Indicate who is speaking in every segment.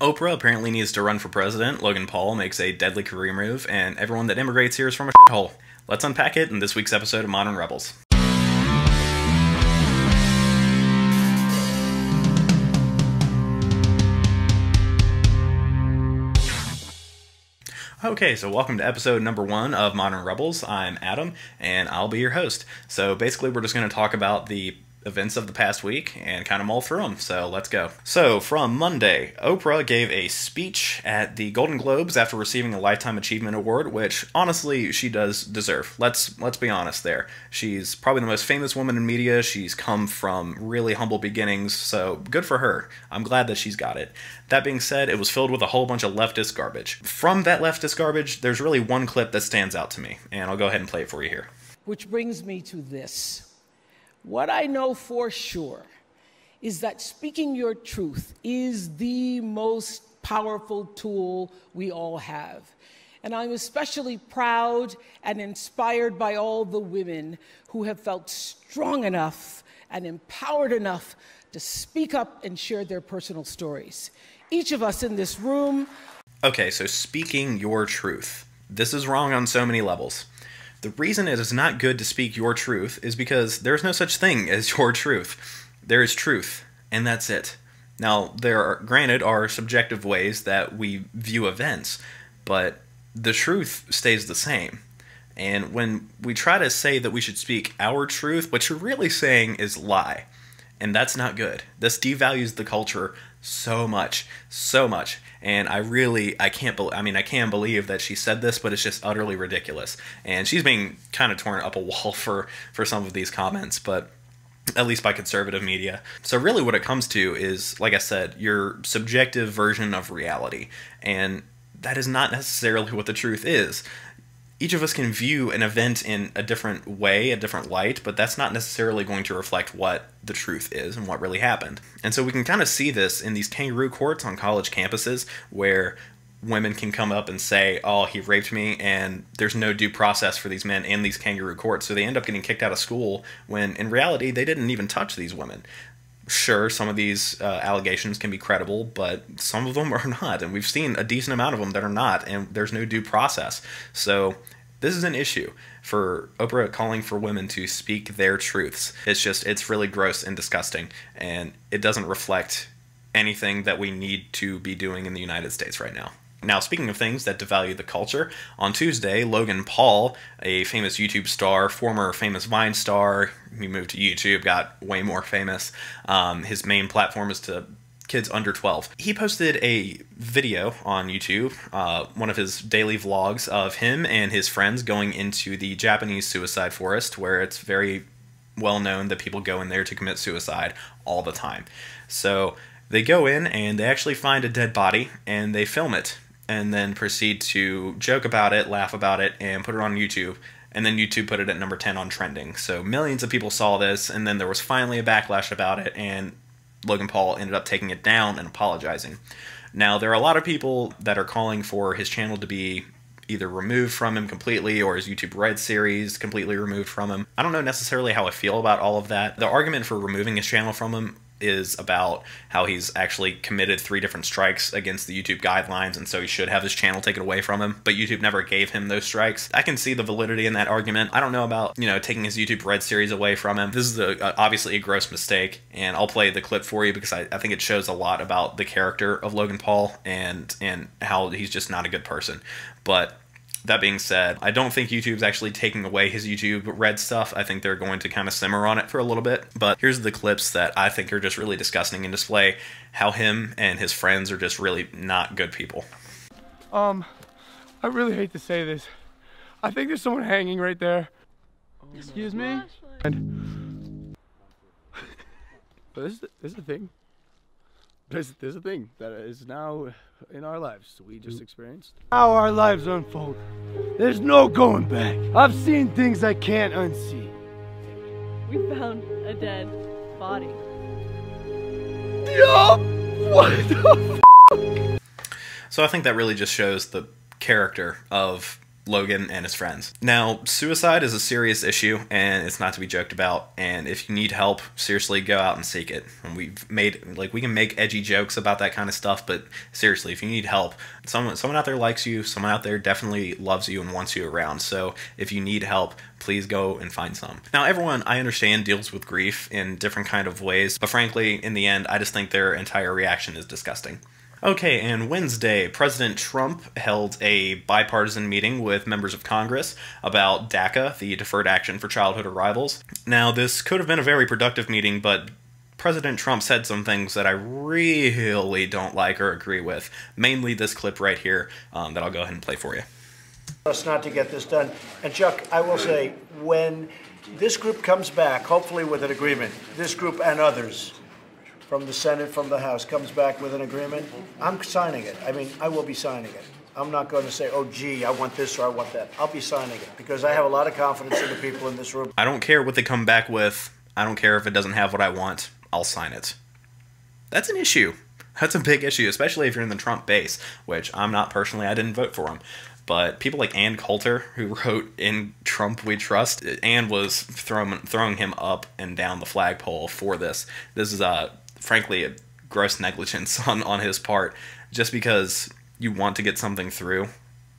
Speaker 1: Oprah apparently needs to run for president, Logan Paul makes a deadly career move, and everyone that immigrates here is from a shithole. Let's unpack it in this week's episode of Modern Rebels. Okay, so welcome to episode number one of Modern Rebels. I'm Adam, and I'll be your host. So basically, we're just going to talk about the events of the past week and kind of mull through them. So let's go. So from Monday, Oprah gave a speech at the Golden Globes after receiving a Lifetime Achievement Award, which honestly she does deserve. Let's let's be honest there. She's probably the most famous woman in media. She's come from really humble beginnings, so good for her. I'm glad that she's got it. That being said, it was filled with a whole bunch of leftist garbage. From that leftist garbage, there's really one clip that stands out to me, and I'll go ahead and play it for you here.
Speaker 2: Which brings me to this. What I know for sure is that speaking your truth is the most powerful tool we all have. And I'm especially proud and inspired by all the women who have felt strong enough and empowered enough to speak up and share their personal stories. Each of us in this room.
Speaker 1: Okay, so speaking your truth. This is wrong on so many levels. The reason it is not good to speak your truth is because there's no such thing as your truth. There is truth, and that's it. Now, there are, granted, are subjective ways that we view events, but the truth stays the same. And when we try to say that we should speak our truth, what you're really saying is lie. And that's not good. This devalues the culture so much, so much and I really I can't believe I mean I can believe that she said this, but it's just utterly ridiculous. And she's being kind of torn up a wall for for some of these comments, but at least by conservative media. So really what it comes to is like I said, your subjective version of reality. And that is not necessarily what the truth is each of us can view an event in a different way, a different light, but that's not necessarily going to reflect what the truth is and what really happened. And so we can kind of see this in these kangaroo courts on college campuses where women can come up and say, "Oh, he raped me," and there's no due process for these men in these kangaroo courts. So they end up getting kicked out of school when in reality they didn't even touch these women. Sure, some of these uh, allegations can be credible, but some of them are not, and we've seen a decent amount of them that are not, and there's no due process. So this is an issue for Oprah calling for women to speak their truths. It's just, it's really gross and disgusting, and it doesn't reflect anything that we need to be doing in the United States right now. Now, speaking of things that devalue the culture, on Tuesday, Logan Paul, a famous YouTube star, former famous Vine star, he moved to YouTube, got way more famous. Um, his main platform is to kids under 12. He posted a video on YouTube, uh, one of his daily vlogs of him and his friends going into the Japanese suicide forest, where it's very well known that people go in there to commit suicide all the time. So they go in and they actually find a dead body and they film it and then proceed to joke about it, laugh about it, and put it on YouTube. And then YouTube put it at number 10 on trending. So millions of people saw this, and then there was finally a backlash about it, and Logan Paul ended up taking it down and apologizing. Now, there are a lot of people that are calling for his channel to be either removed from him completely or his YouTube Red series completely removed from him. I don't know necessarily how I feel about all of that. The argument for removing his channel from him is about how he's actually committed three different strikes against the YouTube guidelines, and so he should have his channel taken away from him. But YouTube never gave him those strikes. I can see the validity in that argument. I don't know about you know taking his YouTube Red series away from him. This is a, obviously a gross mistake, and I'll play the clip for you because I, I think it shows a lot about the character of Logan Paul and and how he's just not a good person. But that being said, I don't think YouTube's actually taking away his YouTube Red stuff. I think they're going to kind of simmer on it for a little bit. But here's the clips that I think are just really disgusting and display how him and his friends are just really not good people.
Speaker 3: Um, I really hate to say this. I think there's someone hanging right there. Oh Excuse me? And but this, this is the thing. There's, there's a thing that is now in our lives we just experienced. How our lives unfold. There's no going back. I've seen things I can't unsee.
Speaker 4: We found a dead body.
Speaker 3: Yup! What the
Speaker 1: So I think that really just shows the character of Logan and his friends. Now, suicide is a serious issue and it's not to be joked about. And if you need help, seriously, go out and seek it. And we've made, like, we can make edgy jokes about that kind of stuff, but seriously, if you need help, someone, someone out there likes you, someone out there definitely loves you and wants you around. So if you need help, please go and find some. Now, everyone, I understand, deals with grief in different kind of ways, but frankly, in the end, I just think their entire reaction is disgusting. Okay, and Wednesday, President Trump held a bipartisan meeting with members of Congress about DACA, the Deferred Action for Childhood Arrivals. Now, this could have been a very productive meeting, but President Trump said some things that I really don't like or agree with. Mainly this clip right here um, that I'll go ahead and play for you.
Speaker 5: Us not to get this done. And Chuck, I will say, when this group comes back, hopefully with an agreement, this group and others, from the Senate, from the House, comes back with an agreement, I'm signing it. I mean, I will be signing it. I'm not going to say, oh, gee, I want this or I want that. I'll be signing it because I have a lot of confidence in the people in this room.
Speaker 1: I don't care what they come back with. I don't care if it doesn't have what I want. I'll sign it. That's an issue. That's a big issue, especially if you're in the Trump base, which I'm not personally. I didn't vote for him. But people like Ann Coulter, who wrote "In Trump We Trust," Ann was throwing throwing him up and down the flagpole for this. This is uh, frankly a gross negligence on on his part, just because you want to get something through.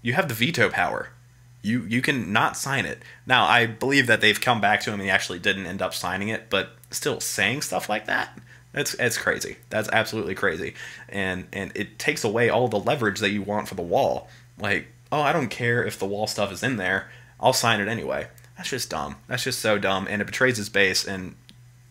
Speaker 1: You have the veto power. You you can not sign it. Now I believe that they've come back to him and he actually didn't end up signing it, but still saying stuff like that. That's it's crazy. That's absolutely crazy, and and it takes away all the leverage that you want for the wall. Like oh, I don't care if the wall stuff is in there. I'll sign it anyway. That's just dumb. That's just so dumb, and it betrays his base. And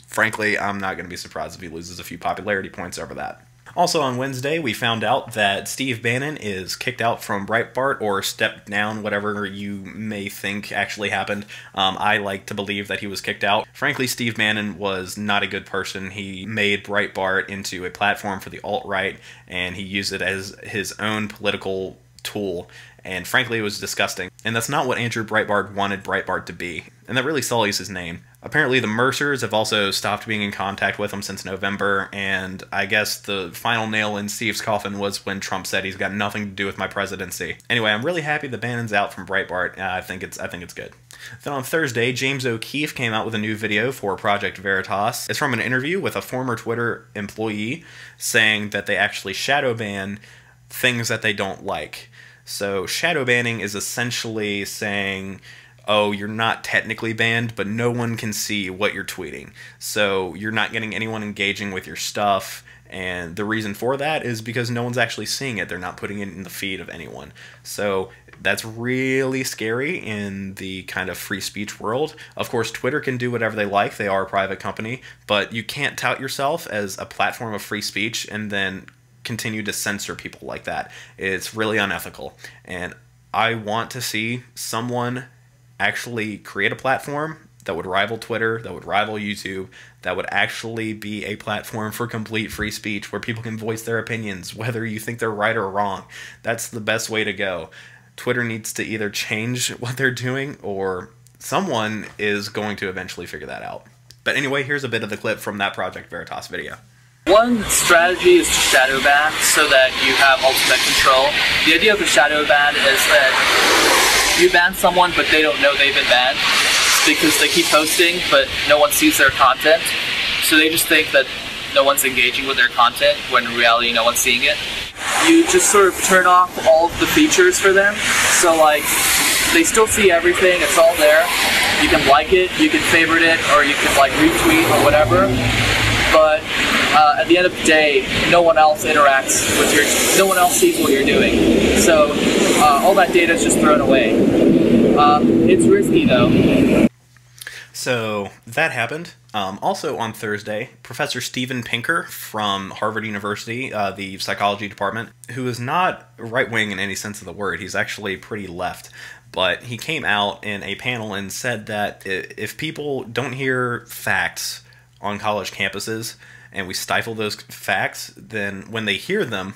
Speaker 1: frankly, I'm not going to be surprised if he loses a few popularity points over that. Also on Wednesday, we found out that Steve Bannon is kicked out from Breitbart or stepped down, whatever you may think actually happened. Um, I like to believe that he was kicked out. Frankly, Steve Bannon was not a good person. He made Breitbart into a platform for the alt right, and he used it as his own political tool and frankly, it was disgusting. And that's not what Andrew Breitbart wanted Breitbart to be, and that really sullies his name. Apparently, the Mercers have also stopped being in contact with him since November, and I guess the final nail in Steve's coffin was when Trump said he's got nothing to do with my presidency. Anyway, I'm really happy that Bannon's out from Breitbart. Uh, I think it's I think it's good. Then on Thursday, James O'Keefe came out with a new video for Project Veritas. It's from an interview with a former Twitter employee saying that they actually shadow ban things that they don't like. So shadow banning is essentially saying, oh, you're not technically banned, but no one can see what you're tweeting. So you're not getting anyone engaging with your stuff. And the reason for that is because no one's actually seeing it. They're not putting it in the feed of anyone. So that's really scary in the kind of free speech world. Of course, Twitter can do whatever they like, they are a private company, but you can't tout yourself as a platform of free speech and then continue to censor people like that. It's really unethical. And I want to see someone actually create a platform that would rival Twitter, that would rival YouTube, that would actually be a platform for complete free speech where people can voice their opinions, whether you think they're right or wrong. That's the best way to go. Twitter needs to either change what they're doing or someone is going to eventually figure that out. But anyway, here's a bit of the clip from that Project Veritas video.
Speaker 6: One strategy is to shadow ban so that you have ultimate control. The idea of a shadow ban is that you ban someone but they don't know they've been banned because they keep posting but no one sees their content. So they just think that no one's engaging with their content when in reality no one's seeing it. You just sort of turn off all of the features for them. So like they still see everything, it's all there. You can like it, you can favorite it, or you can like retweet or whatever. But uh, at the end of the day, no one else interacts with your, no one else sees what you're doing. So uh, all that data is just thrown away. Uh, it's risky though.
Speaker 1: So that happened. Um, also on Thursday, Professor Steven Pinker from Harvard University, uh, the psychology department, who is not right wing in any sense of the word, he's actually pretty left. But he came out in a panel and said that if people don't hear facts on college campuses, and we stifle those facts, then when they hear them,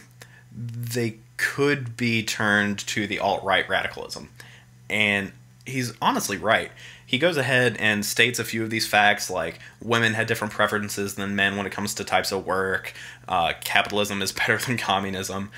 Speaker 1: they could be turned to the alt right radicalism. And he's honestly right. He goes ahead and states a few of these facts, like women had different preferences than men when it comes to types of work, uh, capitalism is better than communism.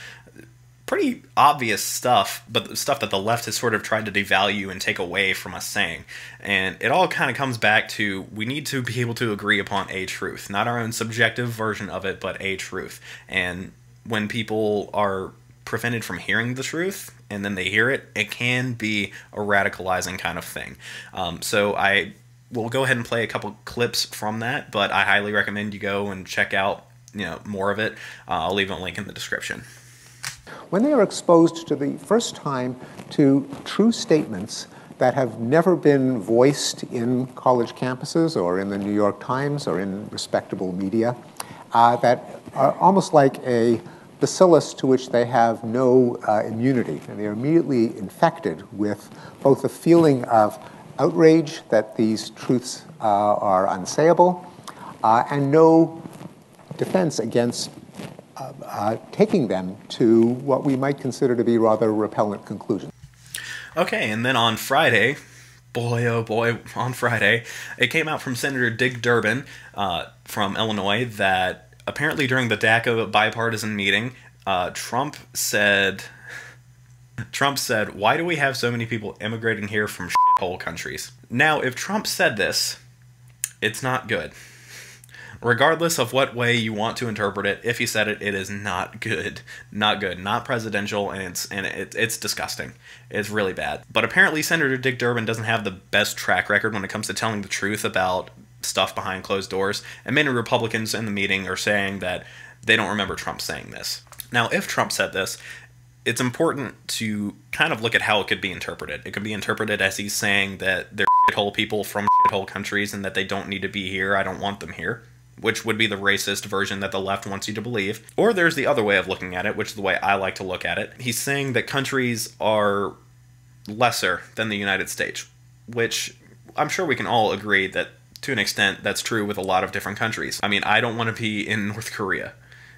Speaker 1: pretty obvious stuff, but stuff that the left has sort of tried to devalue and take away from us saying. And it all kind of comes back to we need to be able to agree upon a truth, not our own subjective version of it, but a truth. And when people are prevented from hearing the truth and then they hear it, it can be a radicalizing kind of thing. Um, so I will go ahead and play a couple clips from that, but I highly recommend you go and check out you know more of it. Uh, I'll leave a link in the description.
Speaker 7: When they are exposed to the first time to true statements that have never been voiced in college campuses or in the New York Times or in respectable media, uh, that are almost like a bacillus to which they have no uh, immunity, and they are immediately infected with both a feeling of outrage that these truths uh, are unsayable uh, and no defense against uh, uh, taking them to what we might consider to be rather repellent conclusions.
Speaker 1: Okay, and then on Friday, boy oh boy, on Friday, it came out from Senator Dick Durbin uh, from Illinois that apparently during the DACA bipartisan meeting, uh, Trump said. Trump said, Why do we have so many people immigrating here from shithole countries? Now, if Trump said this, it's not good regardless of what way you want to interpret it, if he said it, it is not good, not good, not presidential, and it's and it, it's disgusting. It's really bad. But apparently, Senator Dick Durbin doesn't have the best track record when it comes to telling the truth about stuff behind closed doors, and many Republicans in the meeting are saying that they don't remember Trump saying this. Now, if Trump said this, it's important to kind of look at how it could be interpreted. It could be interpreted as he's saying that they're shithole people from shithole countries and that they don't need to be here. I don't want them here which would be the racist version that the left wants you to believe. Or there's the other way of looking at it, which is the way I like to look at it. He's saying that countries are lesser than the United States, which I'm sure we can all agree that to an extent that's true with a lot of different countries. I mean, I don't want to be in North Korea.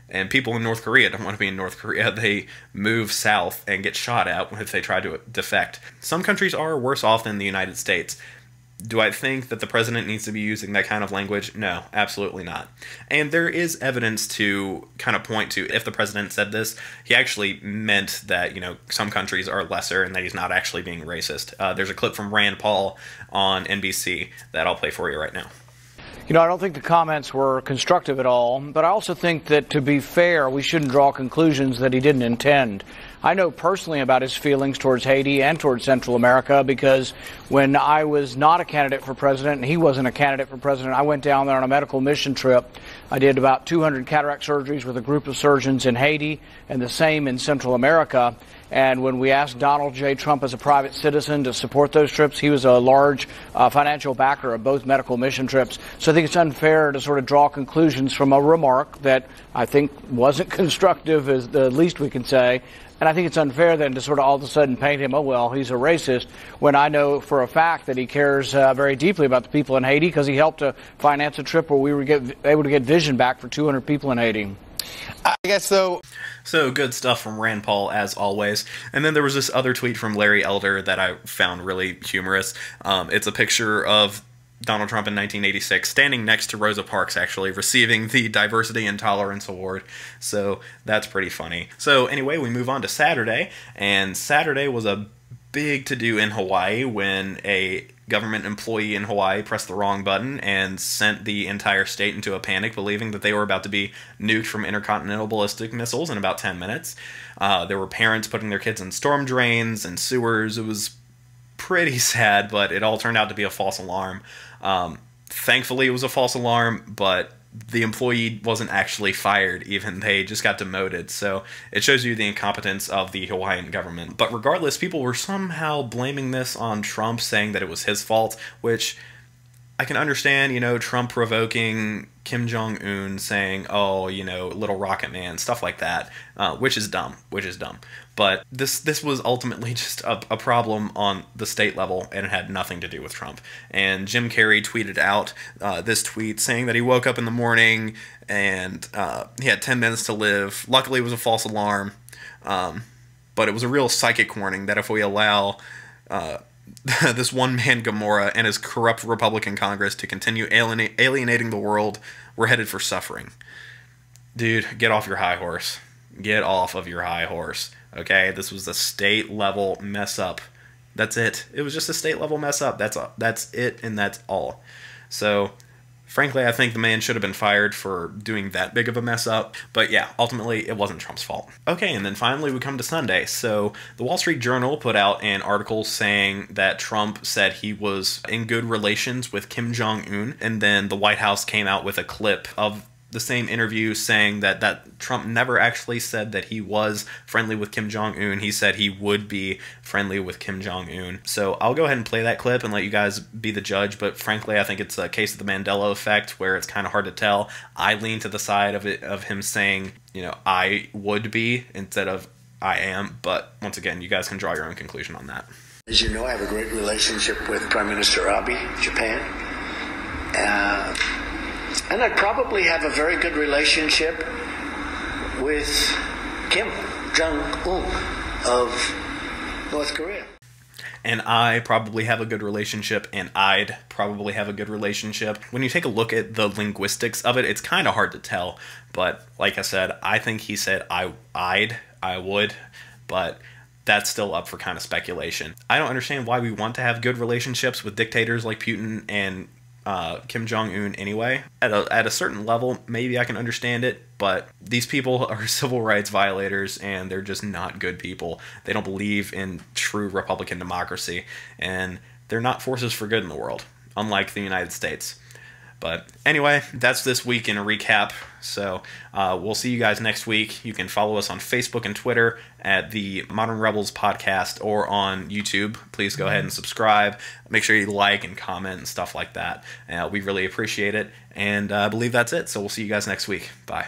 Speaker 1: And people in North Korea don't want to be in North Korea. They move south and get shot at if they try to defect. Some countries are worse off than the United States. Do I think that the president needs to be using that kind of language? No, absolutely not. And there is evidence to kind of point to if the president said this, he actually meant that, you know, some countries are lesser and that he's not actually being racist. Uh, there's a clip from Rand Paul on NBC that I'll play for you right now.
Speaker 8: You know, I don't think the comments were constructive at all, but I also think that to be fair, we shouldn't draw conclusions that he didn't intend. I know personally about his feelings towards Haiti and towards Central America because when I was not a candidate for president and he wasn't a candidate for president, I went down there on a medical mission trip. I did about 200 cataract surgeries with a group of surgeons in Haiti and the same in Central America. And when we asked Donald J. Trump as a private citizen to support those trips, he was a large uh, financial backer of both medical mission trips. So I think it's unfair to sort of draw conclusions from a remark that I think wasn't constructive, is the least we can say. And I think it's unfair then to sort of all of a sudden paint him, oh, well, he's a racist, when I know for a fact that he cares uh, very deeply about the people in Haiti because he helped to finance a trip where we were get, able to get vision back for 200 people in Haiti.
Speaker 9: I guess so.
Speaker 1: So good stuff from Rand Paul as always. And then there was this other tweet from Larry Elder that I found really humorous. Um, it's a picture of Donald Trump in 1986 standing next to Rosa Parks actually receiving the Diversity and Tolerance Award. So that's pretty funny. So anyway, we move on to Saturday, and Saturday was a big to do in Hawaii when a government employee in Hawaii pressed the wrong button and sent the entire state into a panic, believing that they were about to be nuked from intercontinental ballistic missiles in about 10 minutes. Uh, there were parents putting their kids in storm drains and sewers. It was pretty sad, but it all turned out to be a false alarm. Um, thankfully, it was a false alarm, but the employee wasn't actually fired, even they just got demoted. So it shows you the incompetence of the Hawaiian government. But regardless, people were somehow blaming this on Trump, saying that it was his fault, which I can understand, you know, Trump provoking Kim Jong Un, saying, "Oh, you know, little rocket man," stuff like that, uh, which is dumb, which is dumb. But this this was ultimately just a, a, problem on the state level, and it had nothing to do with Trump. And Jim Carrey tweeted out uh, this tweet saying that he woke up in the morning and uh, he had 10 minutes to live. Luckily, it was a false alarm, um, but it was a real psychic warning that if we allow uh, this one man Gomorrah and his corrupt Republican Congress to continue alienating the world, we're headed for suffering. Dude, get off your high horse. get off of your high horse. Okay, this was a state level mess up. That's it. It was just a state level mess up. That's all. That's it, and that's all. So Frankly, I think the man should have been fired for doing that big of a mess up. But yeah, ultimately, it wasn't Trump's fault. Okay, and then finally we come to Sunday. So the Wall Street Journal put out an article saying that Trump said he was in good relations with Kim Jong un. And then the White House came out with a clip of the same interview saying that that Trump never actually said that he was friendly with Kim Jong Un. He said he would be friendly with Kim Jong Un. So I'll go ahead and play that clip and let you guys be the judge. But frankly, I think it's a case of the Mandela effect where it's kind of hard to tell. I lean to the side of it of him saying, you know, I would be instead of I am. But once again, you guys can draw your own conclusion on that.
Speaker 9: As you know, I have a great relationship with Prime Minister Abe, Japan. Uh, and I probably have a very good relationship with Kim Jong Un of North Korea.
Speaker 1: And I probably have a good relationship, and I'd probably have a good relationship. When you take a look at the linguistics of it, it's kind of hard to tell. But like I said, I think he said I, I'd, I would, but that's still up for kind of speculation. I don't understand why we want to have good relationships with dictators like Putin and uh, Kim Jong Un anyway. At a, at a certain level, maybe I can understand it, but these people are civil rights violators and they're just not good people. They don't believe in true Republican democracy, and they're not forces for good in the world, unlike the United States. But anyway, that's this week in a recap. So uh, we'll see you guys next week. You can follow us on Facebook and Twitter at the Modern Rebels Podcast or on YouTube. Please go ahead and subscribe. Make sure you like and comment and stuff like that. Uh, we really appreciate it. And uh, I believe that's it. So we'll see you guys next week. Bye.